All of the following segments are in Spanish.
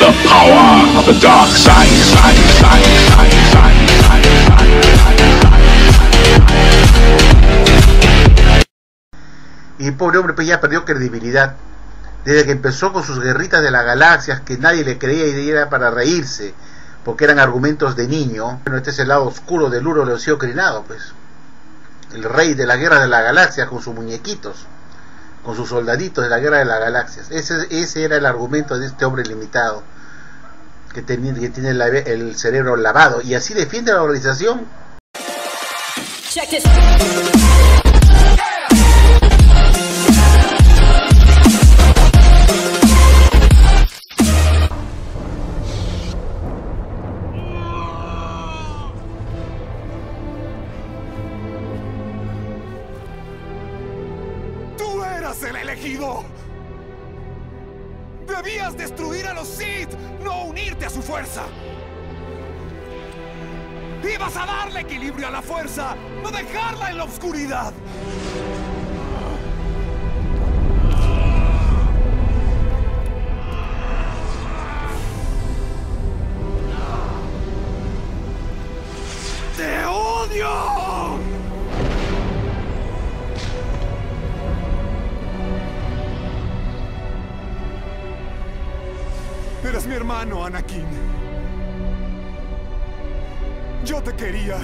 The power of the dark side, side, side, side, side, Y pobre hombre pues ya perdió credibilidad. Desde que empezó con sus guerritas de las galaxias, que nadie le creía y era para reírse, porque eran argumentos de niño. Bueno, este es el lado oscuro del Uro Leocio Crinado, pues. El rey de la guerra de las galaxias con sus muñequitos, con sus soldaditos de la guerra de las galaxias. Ese, ese era el argumento de este hombre limitado, que, tenía, que tiene el cerebro lavado. Y así defiende la organización. Check. Eras el elegido! ¡Debías destruir a los Sith, no unirte a su fuerza! ¡Ibas a darle equilibrio a la fuerza, no dejarla en la oscuridad! Mi hermano, Anakin. Yo te quería.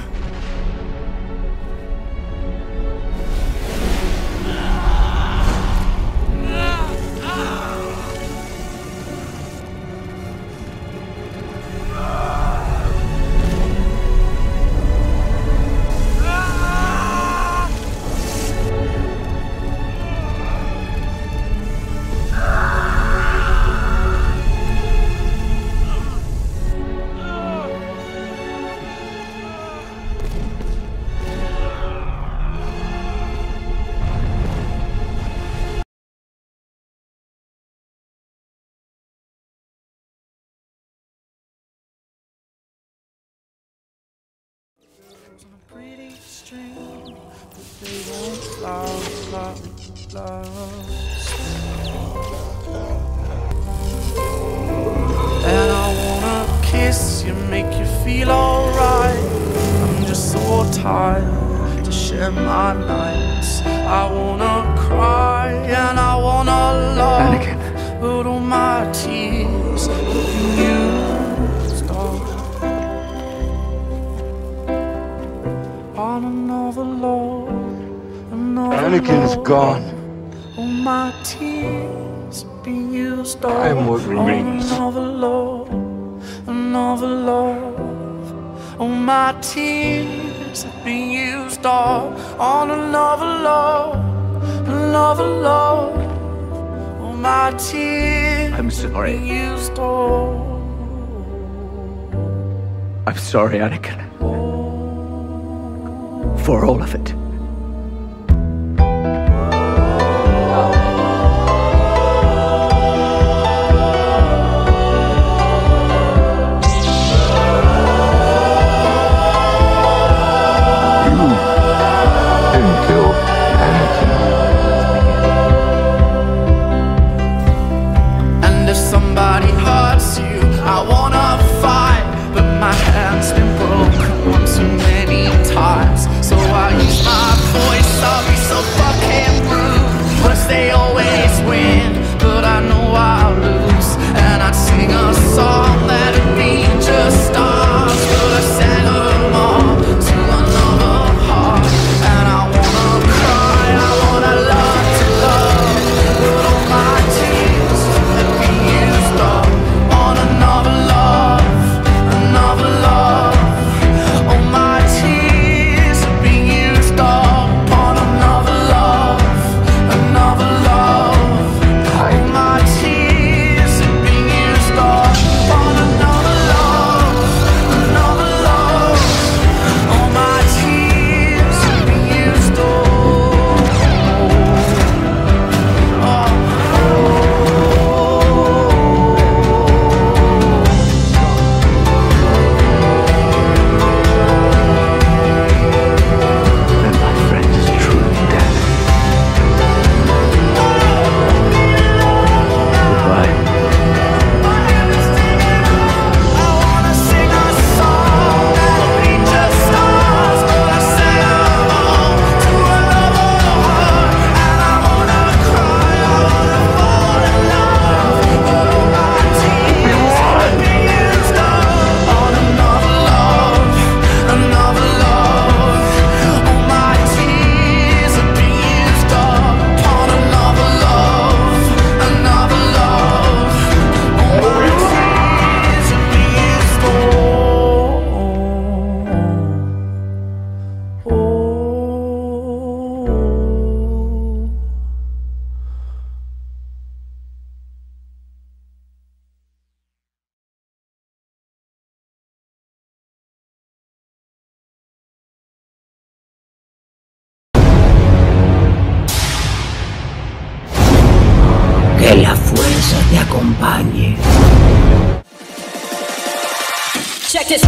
Pretty string that they won't love, love, love. And I wanna kiss you, make you feel alright. I'm just so tired to share my nights. Anakin's gone. All my tears been used up I'm what remains. another love, another love. All my tears have been used up on another love, another love. All my tears I'm sorry. been used up. I'm sorry, Anakin. For all of it. killed. hanya. Check this.